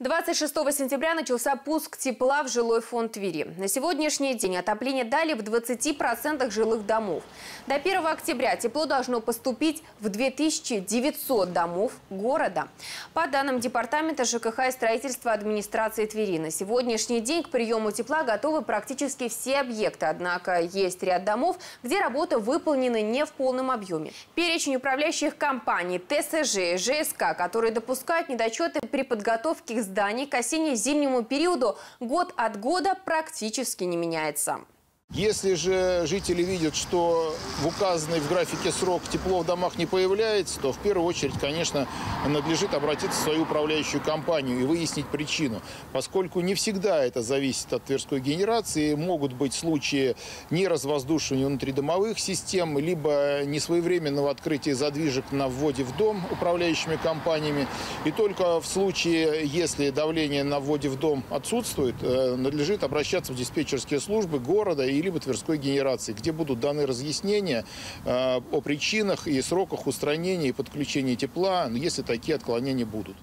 26 сентября начался пуск тепла в жилой фонд Твери. На сегодняшний день отопление дали в 20% жилых домов. До 1 октября тепло должно поступить в 2900 домов города. По данным Департамента ЖКХ и строительства администрации Твери, на сегодняшний день к приему тепла готовы практически все объекты. Однако есть ряд домов, где работы выполнены не в полном объеме. Перечень управляющих компаний ТСЖ и ЖСК, которые допускают недочеты при подготовке к зданий к осенне-зимнему периоду год от года практически не меняется. Если же жители видят, что в указанный в графике срок тепло в домах не появляется, то в первую очередь, конечно, надлежит обратиться в свою управляющую компанию и выяснить причину. Поскольку не всегда это зависит от Тверской генерации, могут быть случаи неразвоздушивания внутридомовых систем, либо несвоевременного открытия задвижек на вводе в дом управляющими компаниями. И только в случае, если давление на вводе в дом отсутствует, э, надлежит обращаться в диспетчерские службы города либо Тверской генерации, где будут даны разъяснения э, о причинах и сроках устранения и подключения тепла, если такие отклонения будут.